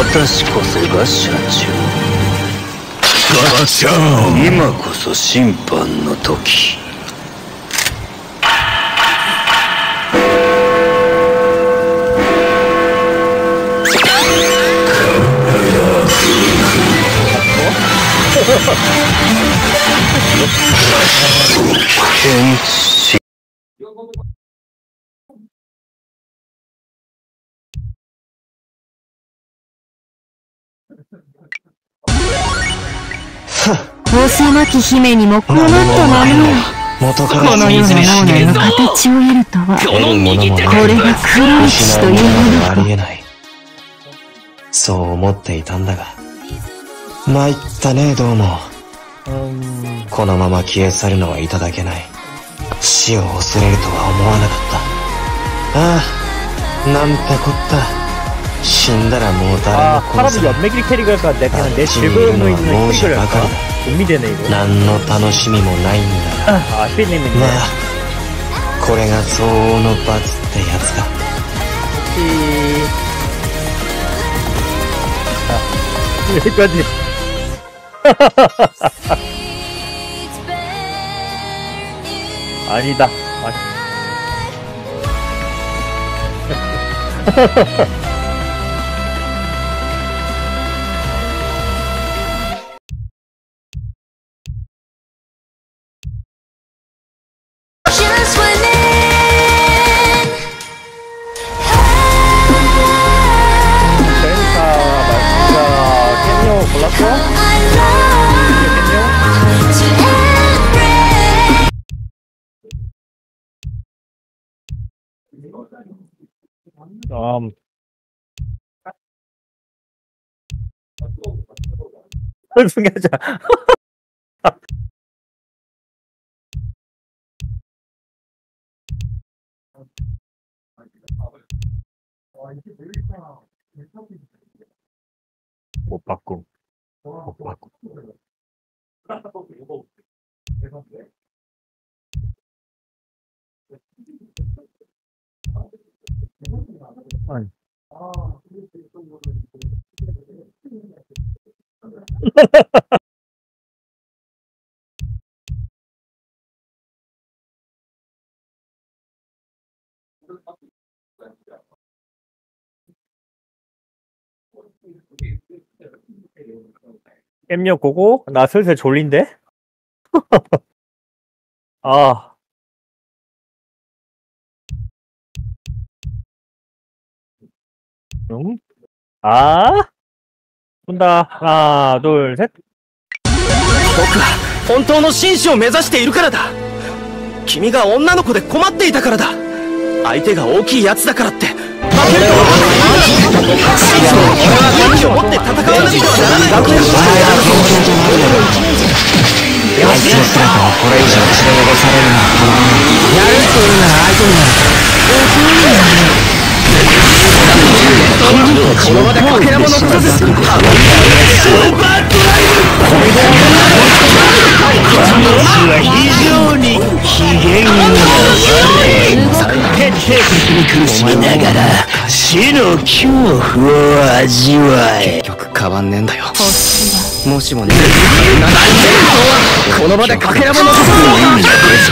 私こそが社長。ガチャン。今こそ審判の時。天使王様き姫にも困ったわね元かこのような脳内の形を得るとはこれが黒い血というものかありえないそう思っていたんだが参ったねどうもこのまま消え去るのはいただけない死を恐れるとは思わなかったああなんてこった死んだらもう誰 아 も殺 사람이 せない 연맥일 캐릭터가 내가 내 지금 죽음을 이거는 있는 무엇이 캐릭터랄까? 바깥이다. 의미되네 이거 何の楽しみもないんだ 아 피님인데 まあこれが相応の罰ってやつだ 여기까지 아니다 아, Just 음. 승하자. 못 바꿈 못 바꿈 아니. 엠녀 고고? 나 슬슬 졸린데? 아. 응? 아? 본다. 하나, 둘, 셋. 僕は本当の紳士を目指しているからだ君が女の子で困っていたからだ相手が大きいやつだからって負けるとは紳士は俺は元気を持って戦わなくてはならないあいつの姿はこれ以上連れ戻されるなやるというなら相手になる この場でかけらもしみながら死の恐怖を味わえ結局変わんねえんだよもねこの場でかけらも残す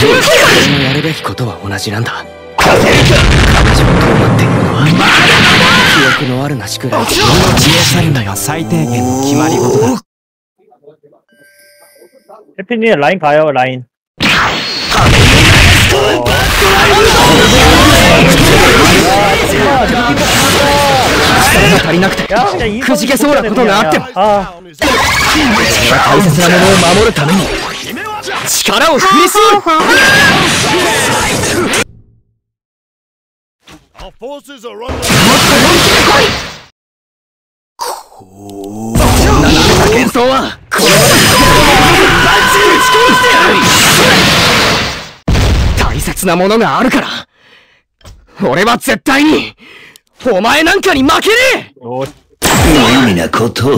俺のやるべきことは同じなんださせるか彼女がどうなってい。るのはまだ記憶のあるなしくらい。自分の自衛隊は最低限の決まり事だ Happy ンかよ Line 足りなくてくじけそうなことがあっても大切なものを守るために力を振り絞 Our forces are under 幻想はこの場で大切なものがあるから俺は絶対にお前なんかに負けねえ 요, 無意味なことを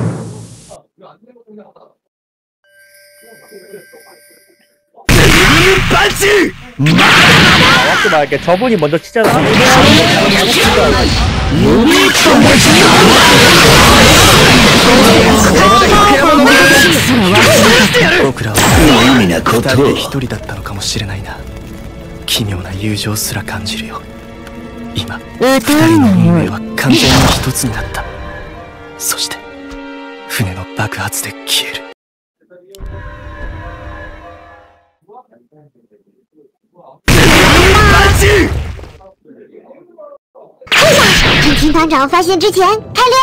나왔지 말게. 저분이 먼저 치잖아. 僕らは無意味なこと二人でを一人だったのかもしれないな奇妙な友情すら感じるよ今二歌人のうなよ運命は完全に一つになったそして船の 爆発で消える。趁金团长发现之前开溜！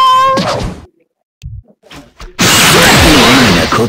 無意味なこ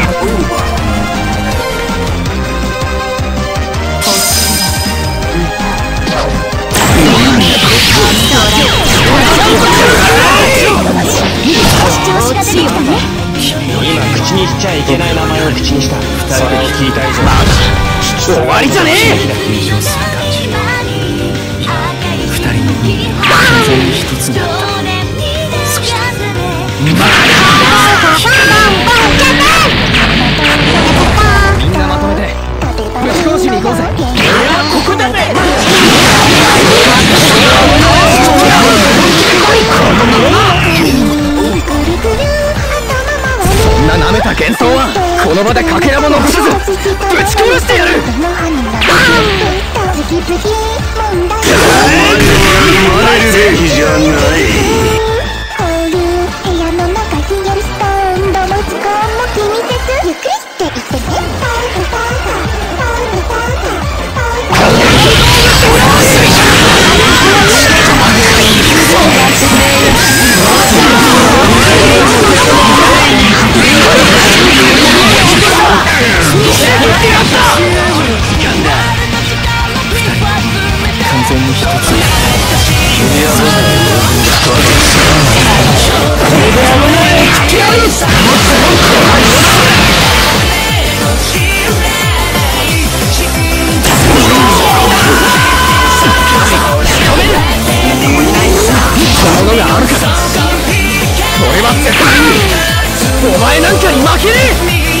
とを口にしちゃいけない名前を口にした。二人で聞きたいぞ終わりじゃねえ。友情すら感じるよ今二人の運命は完全に一つになったそしてみた幻想はこの場でかけらも残さずぶち殺してやる。次々問題生まれるべきじゃないお前なんかに負けねえ。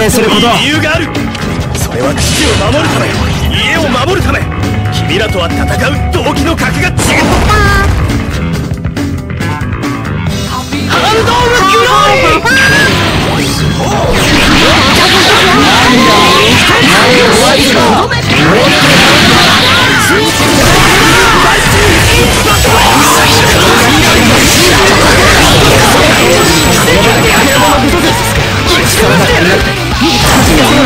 ゃんと反省すること。理由がある。それは父を守るため。家を守るため。君らとは戦う動機の格が違う。ハンドオブグローリー俺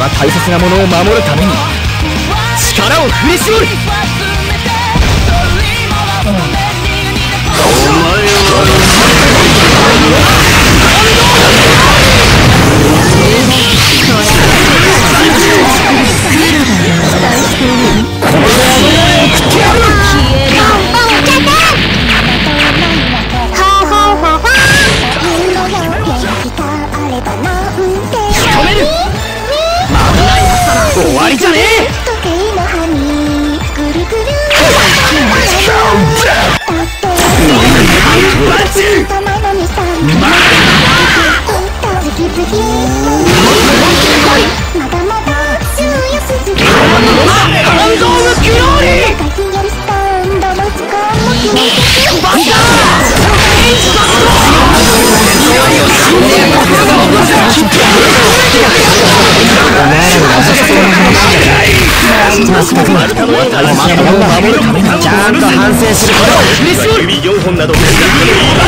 は大切なものを守るために力を振り絞るお前は。わりじゃねえ。時計の葉にぐるぐるまだまだ強すぎるハンド・オブ・キュローリーバスちゃんと反省すること。を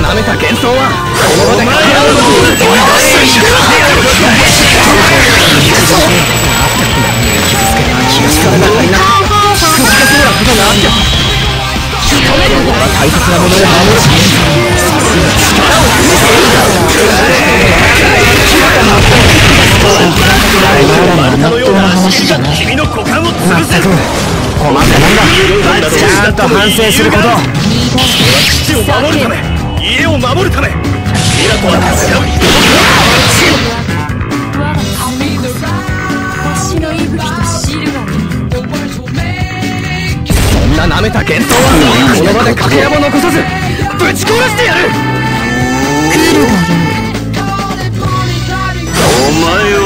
な舐めた幻想はこの場でかけ合うの力が足りなくてくじかせるようなことがあっても仕留める俺は大切なものを守る。さすが力をる丸太のような足が君の股間を潰せる困ったもんだちゃんと反省すること。父を守るため家を守るためミラコは戦うそんな舐めた幻想はこの場でかけらも残さずぶち殺してやる。お前を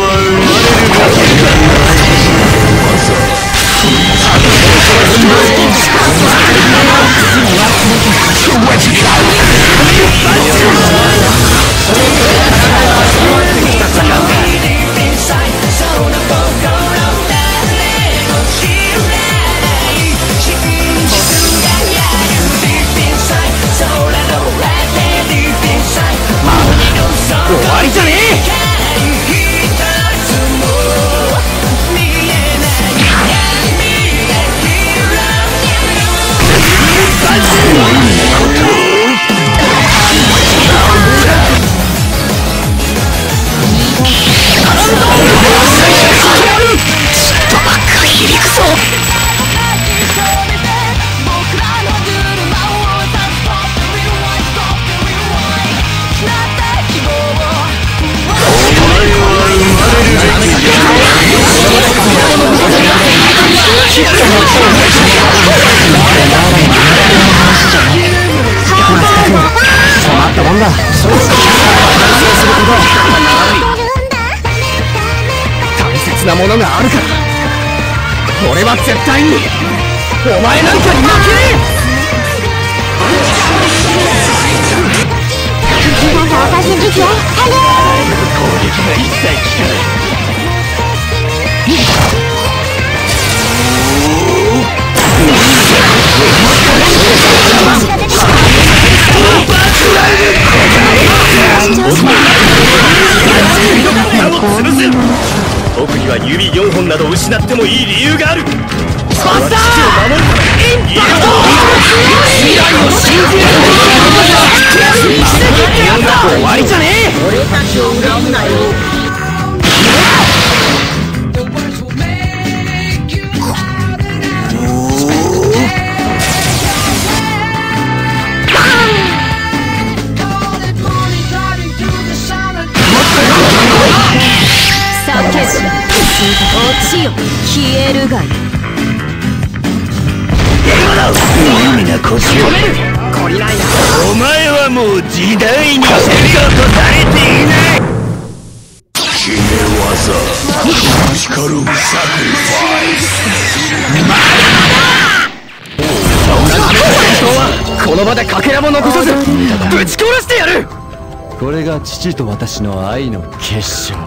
無意味なことお前はもう時代に必要とされていない決め技。光るサクリファイこの場でかけらも残さずぶち殺してやるこれが父と私の愛の結晶人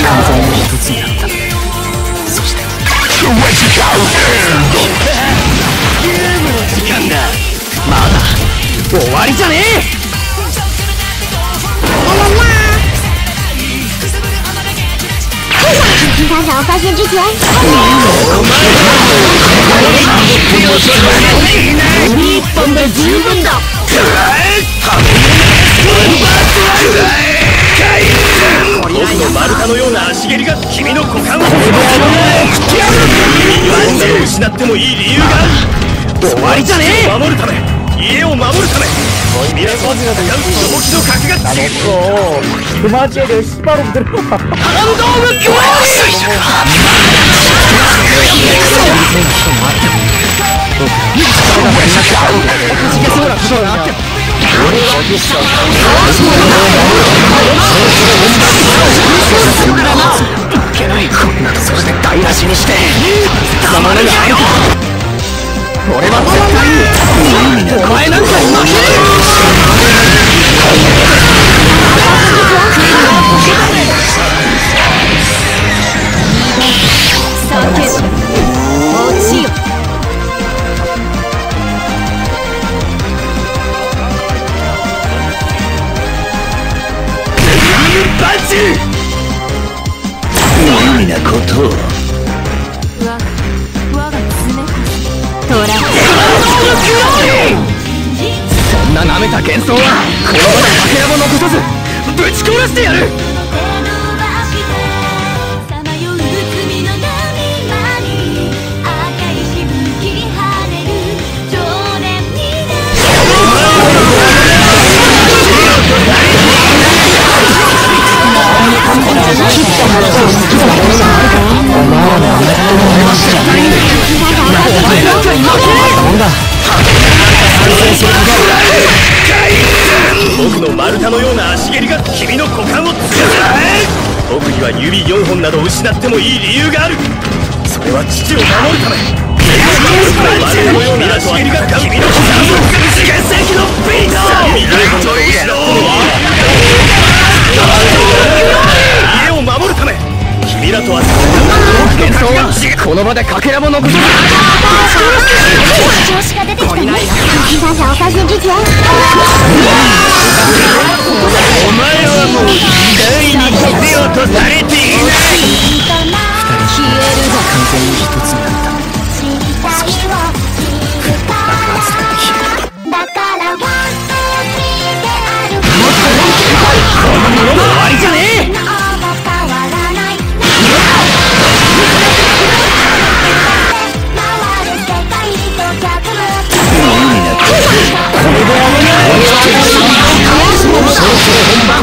す僕には指4本が終わりじゃねえ。打扰发现之前，一本で十分だ僕の丸太のような足蹴りが君の股間を潰す指を失ってもいい理由がある終わりじゃねえ守るため家を守るため君らと戦うその気の格が違う 어, 그만 째려, 씨발놈들. そして台無しにして貴様のがあるか 俺は絶対にお前なんかに負ける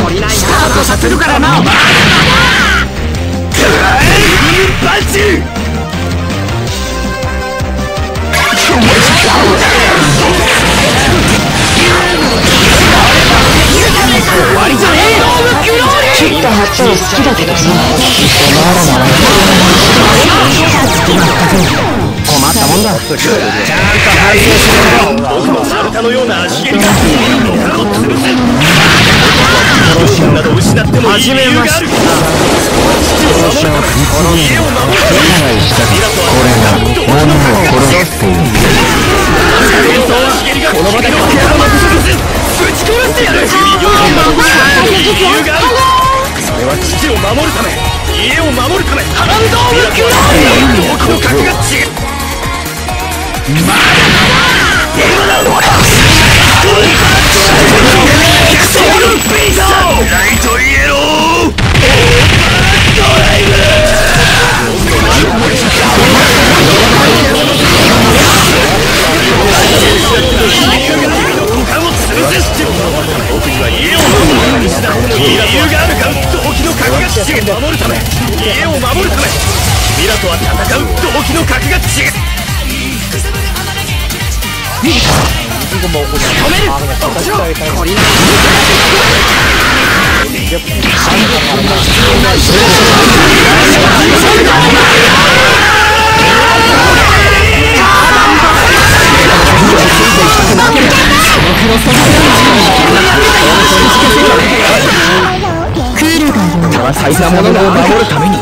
降りないスタートさせるからなパンチ終わりじゃねえ切った葉っぱは好きだけどさ困ったもんだ僕の丸太のよ。4本など失ってもいい理由があるそれは父を守るため家を守るため君らとは戦うのこの場でかけらを残さずぶち殺してやる。4本など失ってもいい理由があるそれは父を守るため。家を守るため。君らとは戦う動機の格が違うライトイエロー他を潰せ僕には家を守る失ってもいい理由があ。るか動機の格が違う守るため家を守るため君らとは戦う動機の格が違うクールがいる。大切なものを守るために。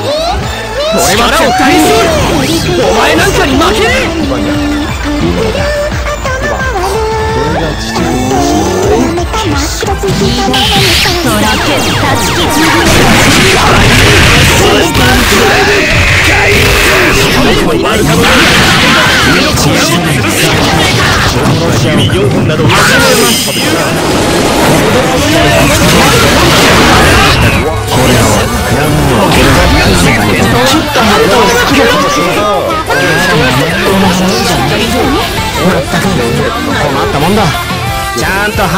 俺は絶対に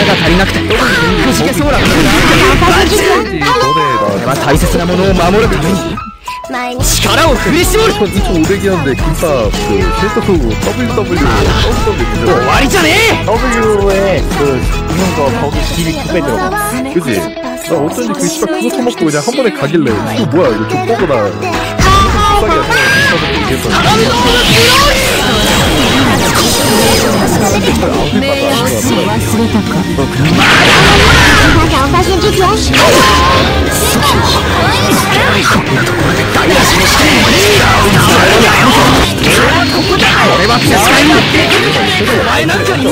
力が足りなくてくじけそうなこと俺は大切なものを守るために前に力を振り絞る 500원인데 김밥 그 실토 WW終 WW わりじゃねえ W에 그 있는 거 거기 길이 두배 들어가 그지? 나 어쩐지 그 씨발 그거 처먹고 그냥 한 번에 가길래 이거 뭐야 이거 족보구나 싸게 안 얘기했더니 三者 おかしい時期俺は絶対にお前な。んかに負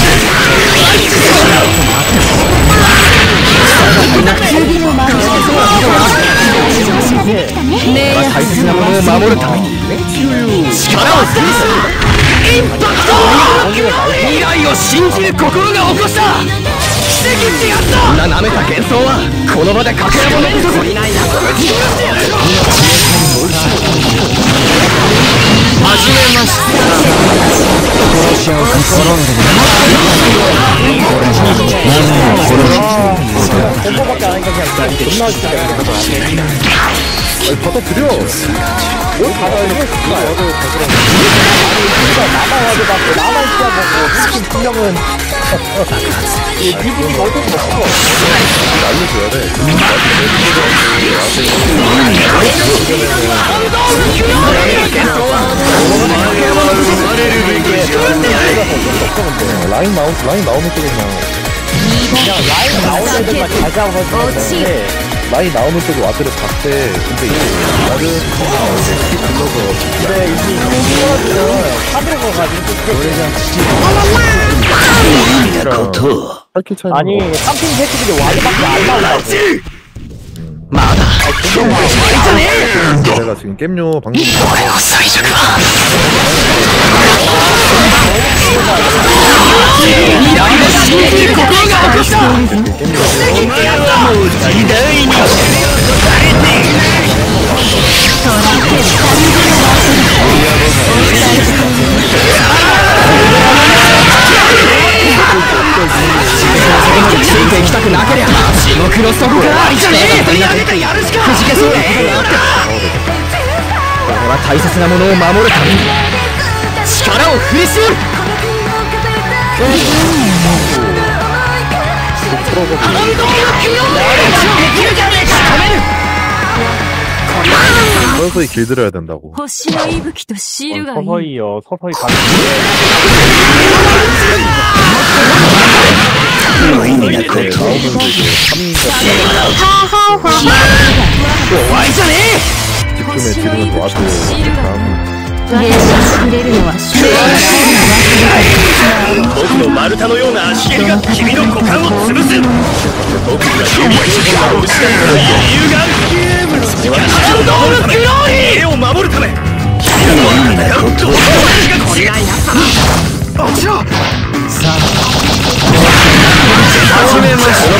아, 大切なものを守るために。力を尽くすインパクト未来を信じる心が起こした奇跡ってやつだこんな舐めた幻想はこの場でかけらも残さずい。ないなぶち殺してやる始めました殺し合う心の 콤보밖에 안 하니까 그냥 존나 진짜 아니, 받아들여! 뭘 받아요 그거 어디 거스러 나가가지고 막 나만 시작하고 무슨 분명은 이 어쩔 수 없어 알려줘야 돼. 라인 나오, 라인 나오면 쪽에 그냥, 그냥 라인 나오는 애들만 잘 잡아서 라인 나오는 쪽에 와드를 박대. 근데 이제 와드, 이제 키 불러서 근데 이미 카드로 가 가지고 또 8킬 차이 아니 3팀 새끼들이 와드밖에 안 나온다고 내가 지금 겜료 방금 俺は大切なものを守るために力を振り絞る。 서서히 길들여야 된다고. 허시의 이부키도 씨르가 어, 서서히요. 어, 서서히 가는 하하하. 와이자네. 집중해 지르면 와도 다음 芸者くれるのはシュえ僕の丸太のような足蹴りが君の股間を潰す僕が君に力を失った理由があるそれは父を守るため家を守るため君らの戦う動機の格が違う落ちろさあ始めました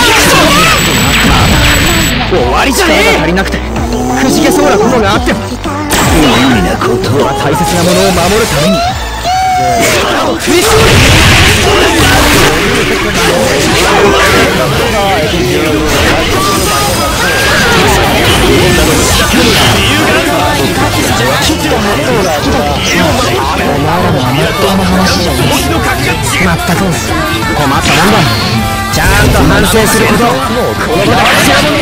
終わりじゃねえ！足りなくてくじけそうなことがあっても無意味なことを。大切なものを守るために。力を振り絞る反省することこの場で私はも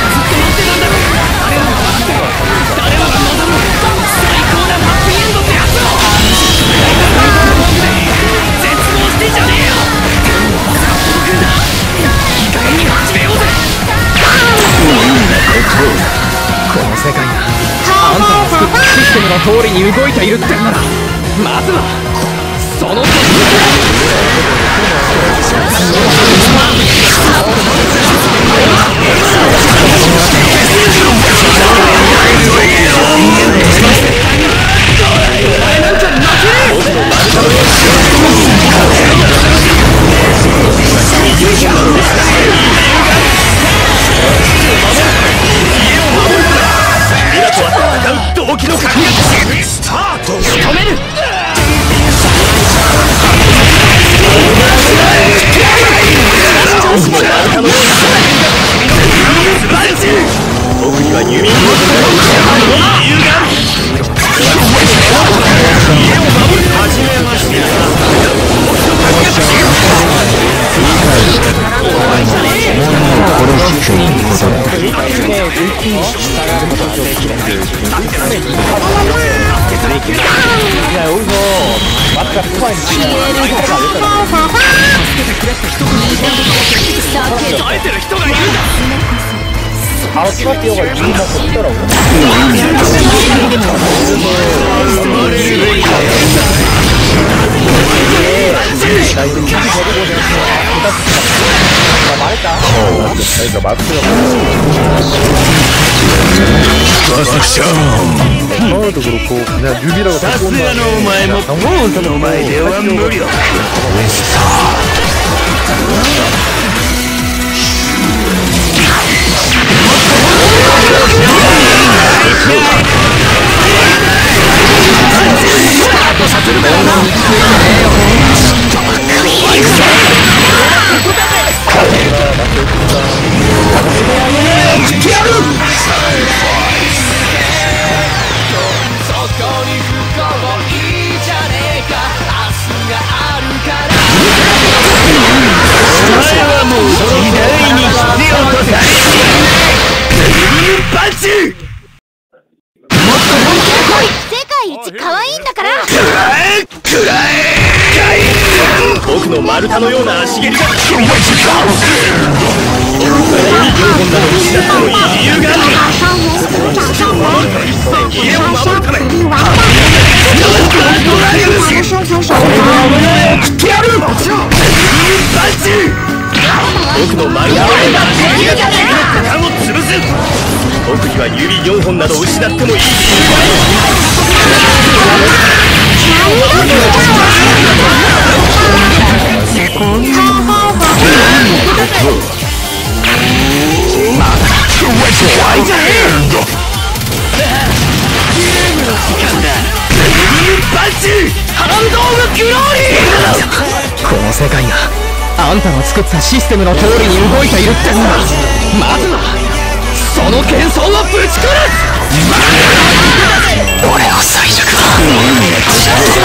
でこの世界があんたが作ったシステムの通りに動いているってんならまずはその時お前なん罰がまさきちさすがのお前もポーズの前では無させるな僕の丸太のような足蹴りが君は時間僕が4本な。どにしなくてもいい理由がある家を守るため生存手ってやるパンチ僕の丸太のような足蹴りが股間を潰す僕には指4本など失ってもいい理由があるこの世界があんたの作ったシステムの通りに動いているってんならまずはその幻想をぶち殺す。俺の最弱は。力を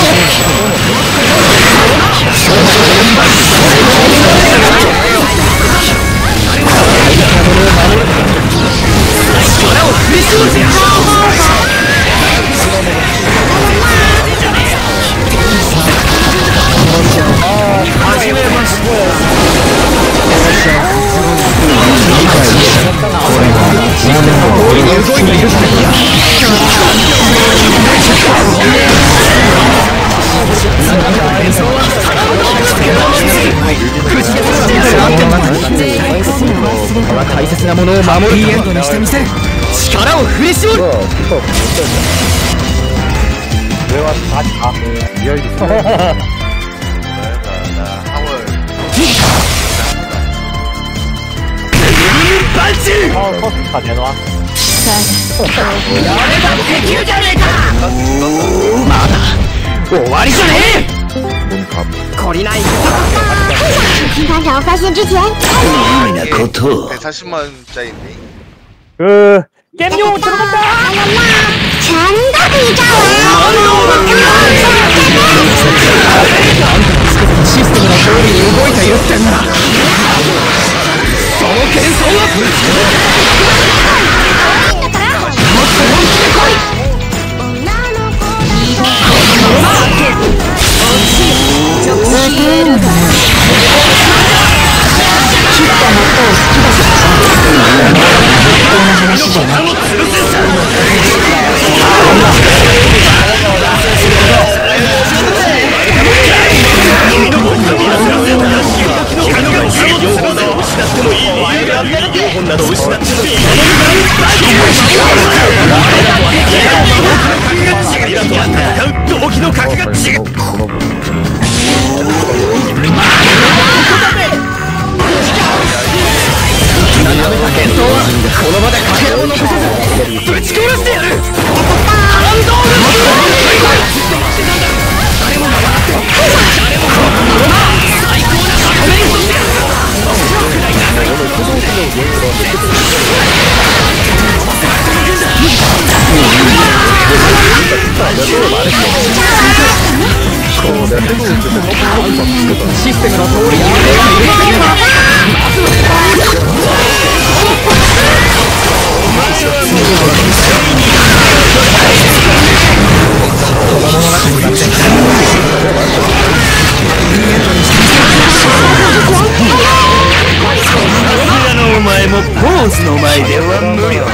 振り絞ってや大切なものを守るいいエンドにしてみせる力を振り絞るやればじゃねえかまだ終わりじゃねえ！懲りない听团长发现之前，意味なことを 140만짜리인데? 그 겜용 들어간다 全都可以炸完。システムの通りに動いているってんならその幻想はぶちこ のこの部 動機の格が違うこの場でかけらを残さずぶち殺してやるハンドール誰も守らって誰も最高な革命としてやるシステムの通りにお前もポーズの前では無力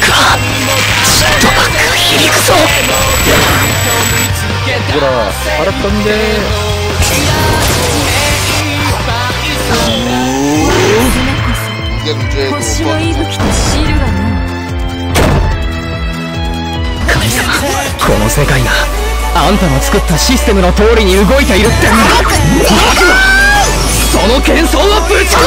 着だちっとばっかひりくぞ。ほら腹ったんで。星の息吹とシールが神様この世界があんたの作ったシステムの通りに動いているって僕はその幻想をぶち込む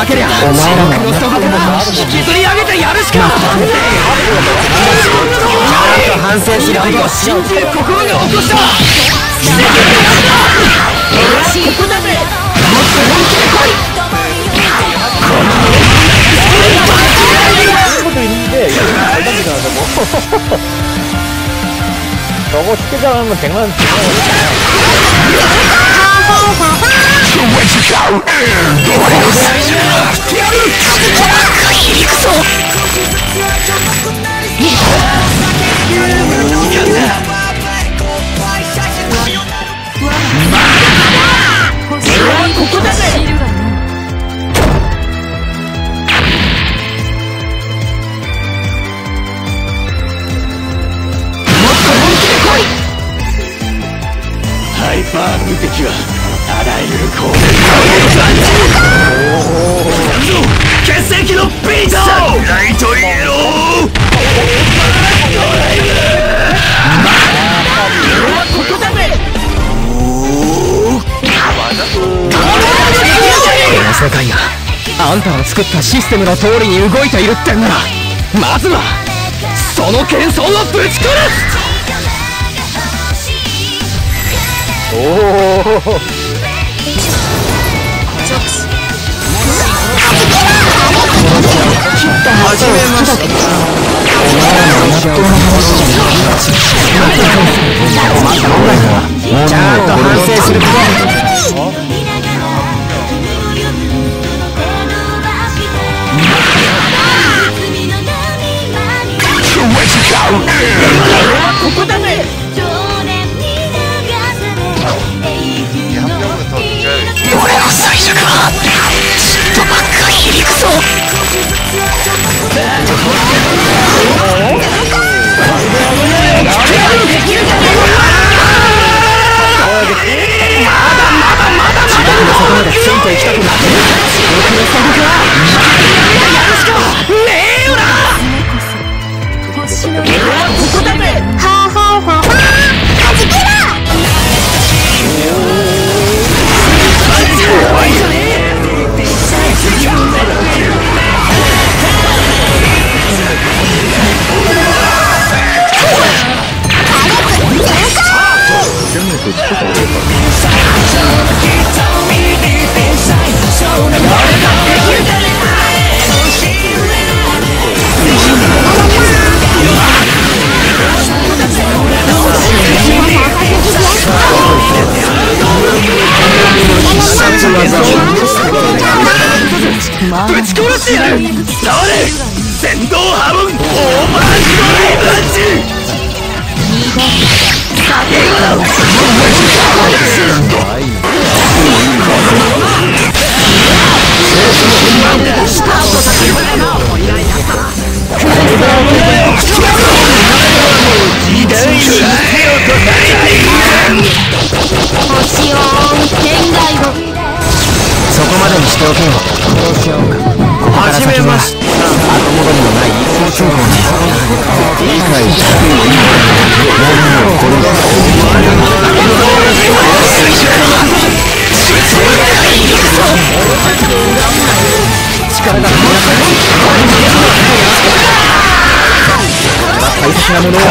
なけりゃお前らの底から引きずり上げてやるしかちゃんと反省することを信じて心が起こしたここだぜもっと本気で来い 친구도 있는데, 이거 말도 안 되잖아, 저거. 저거 쉽게 잘하면 100만, 100만星の息吹とシールがねハイパー無敵はあらゆる攻撃を血液のビートライトイエローこの世界があんたの作ったシステムの通りに動いているってんならまずはその幻想をぶち殺す 오. 始めましたちゃんと反省する。こと大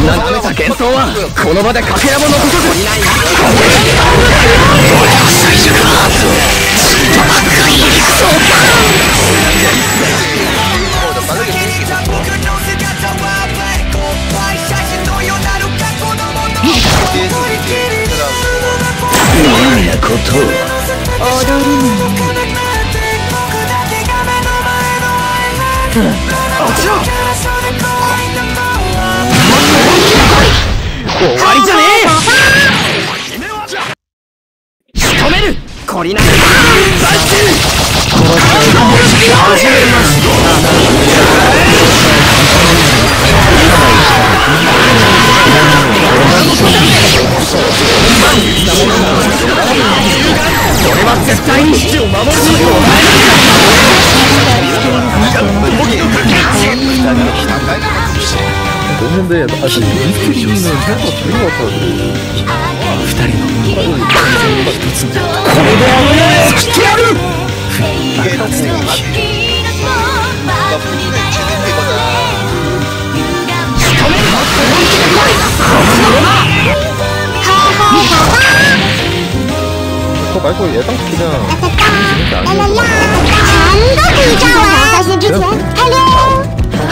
んめた幻想はこの場で欠けも残さず俺は最初からいかなことを踊るの。よ、했는데 아직 미스테리는 생각보다 되게 같아 그래. 二人の完全に一つにしてやる그거 말고 예상 그냥 ラララ三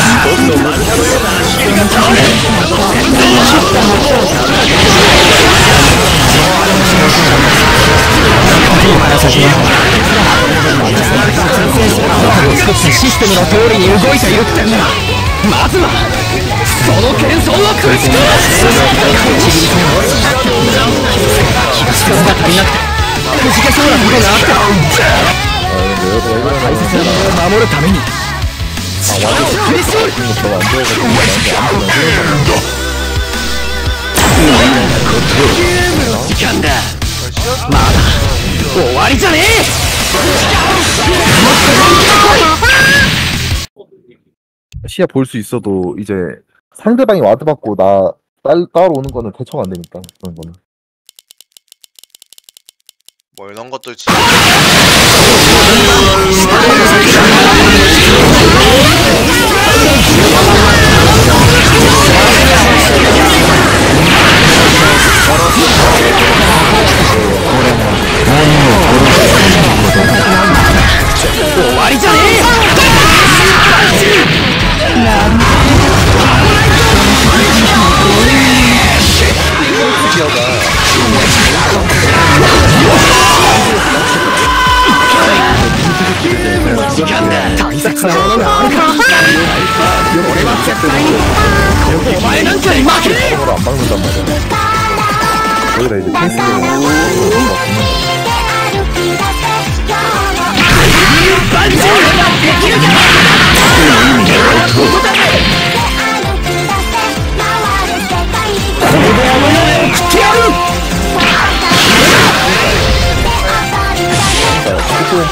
今度漫画のような足蹴りが倒れ先頭を切った。街をを作ってシステムの通りに動いているってんだまずはその謙遜を打ち壊くくじけそうなことがあった大切なものを守るために。 시야 볼 수 있어도 이제 상대방이 와드 받고 나 딸, 따로 오는 거는 대처가 안 되니까 그런 거는. 뭐 이런 것들 지어봐 切なものなんかに負 力を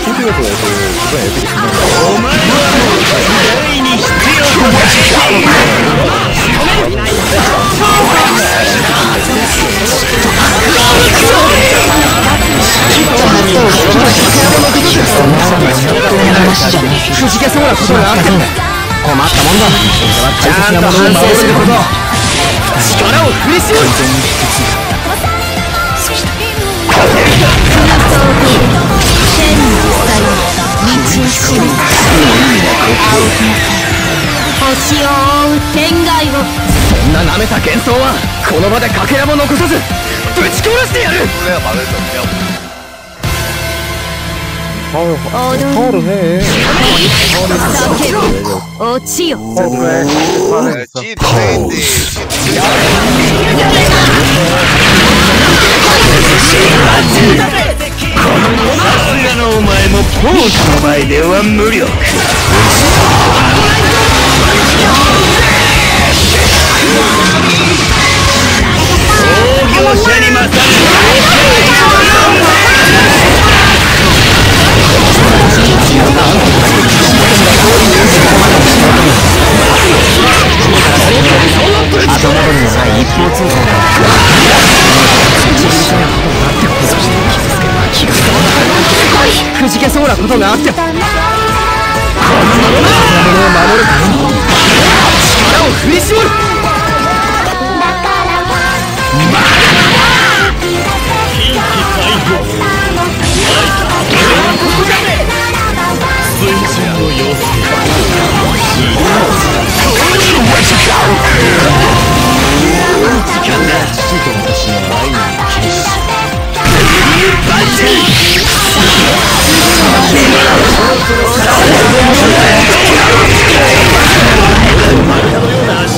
に必要しそうなことがあっ困ったもんだること力を振り絞るめた幻想はこの場でかけらも残さずぶち殺してやる！ね者に勝る後戻りのない一方通行だくじけそうなことがあってこのまま守るために力を振り絞るお前のような足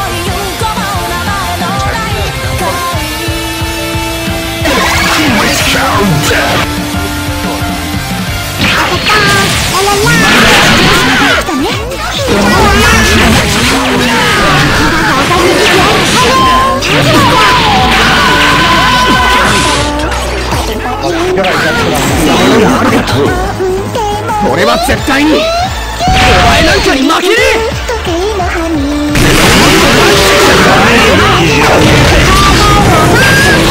俺は絶対にお前なんかに負けね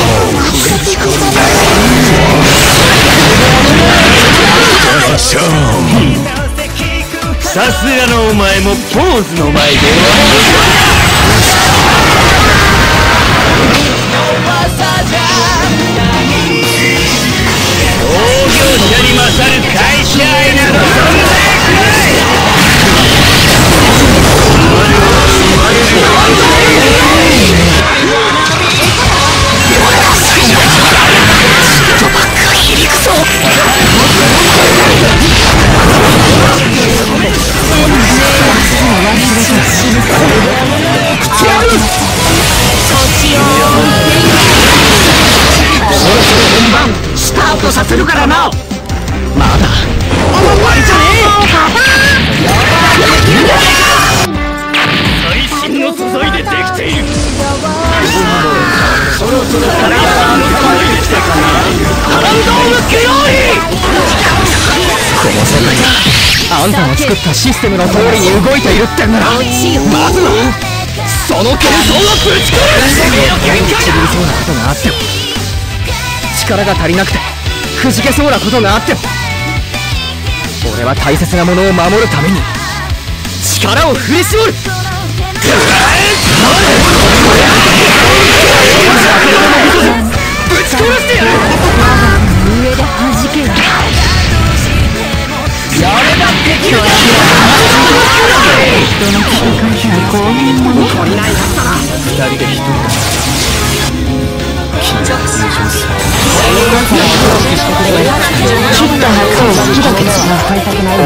えさすがのお前もポーズの前で。創業者に勝る会社ない最新の素材でできているの素材できてハランドームクロの世界があんたの作ったシステムの通りに動いているってんならまずはその幻想をぶち殺すてみよ限界ち。びりそうなことがあっても力が足りなくてくじけそうなことがあっても俺は大切なものを守るために力を振り絞る。ぶち殺してやる。お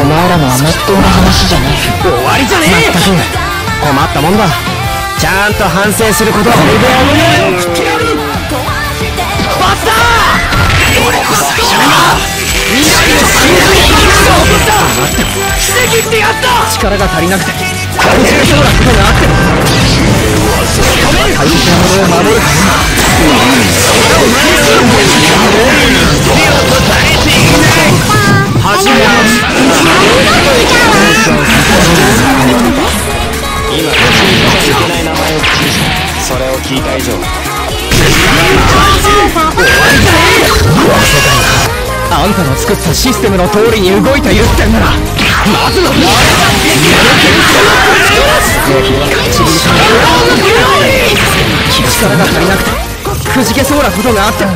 前らのはまっとうな話じゃない。終わりじゃねえ困ったもんだちゃんと反省することは俺で送ってやるバスター俺こそ医者だ未来の信頼に勝負した奇跡ってやった力が足りなくて感じるようなことがあっても大切なものを守るために始めます。それを聞いた以上あんたの作ったシステムの通りに動いているってんならまずは力が足りなくてくじけそうなことがあっても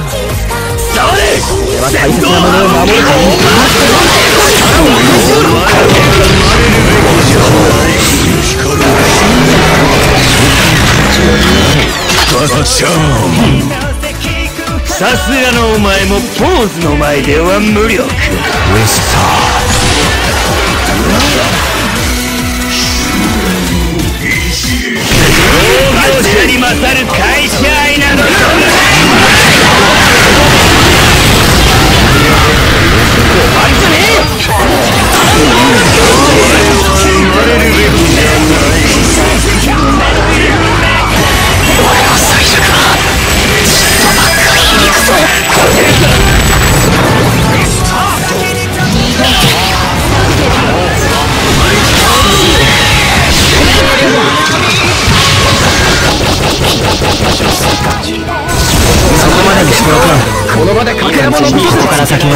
俺は大切なものを守るためにバチャンさすがのお前もポーズの前では無力ウィスター。者に勝る会社この場でかけらものここから先は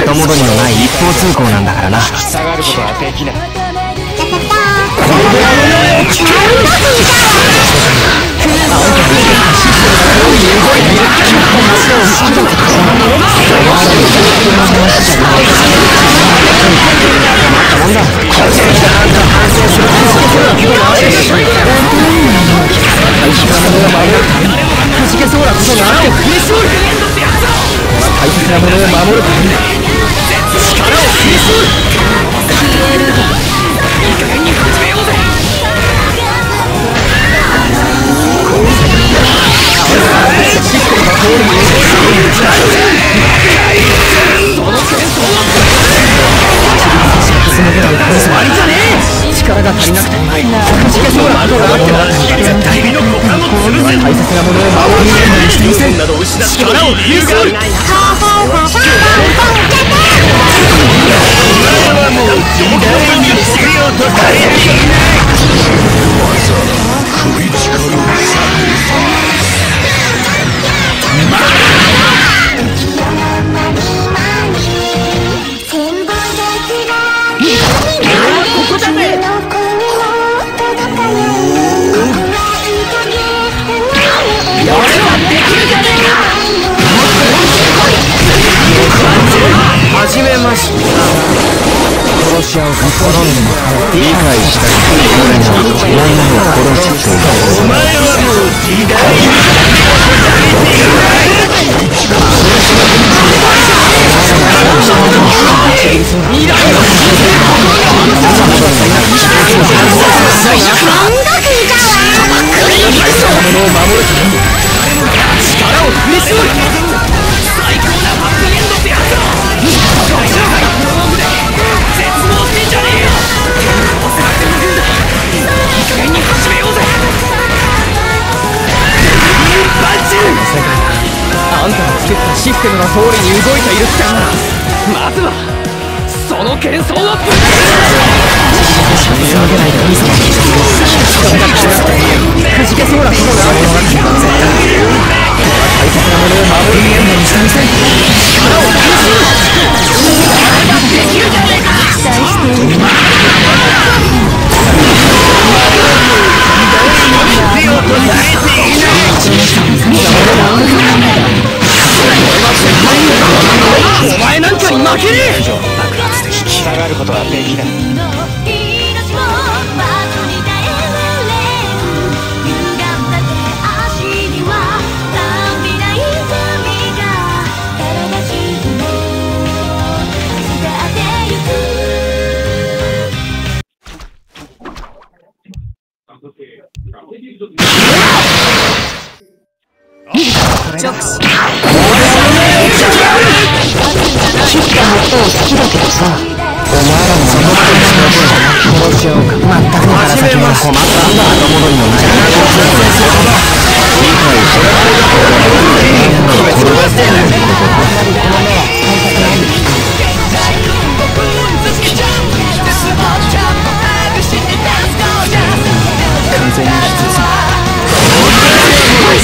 後戻りのない一方通行なんだからな。下がることはできないくじけそうなことがあって振り絞る大切なものを守るために力を振り絞るその戦争は終わりじゃねえ力が足りなくてくじけそうなことがあっても絶対に大切なものを守りにしてい。せんなど失って力を理由がある始理解したく俺の嫌いなのを殺すというお前はもう時代力を振り絞るシステムの通りに動いているってならまずはその幻想をぶちつなげないで神様くじけそうなことがある絶対大切なものを守る現場にしたみせん力を期待しているお前なんかに負けねえ！爆発的下がることはできない直視切った発砲好きだけどさお前らもその殺し合おう。かまったくから先は困ったんだ後戻りのない理解完全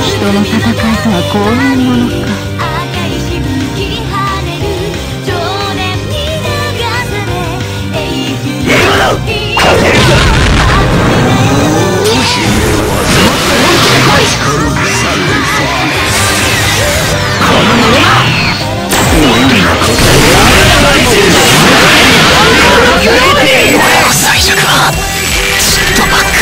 人の戦いとはこういうものか。最弱はジットバック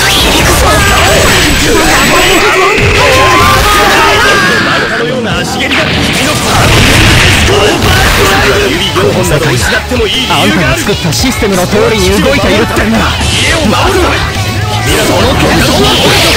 あんたが作ったシステムの通りに動いているってんな。ら家を守るためその幻想は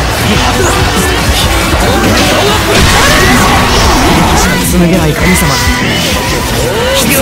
なら紡げない神様。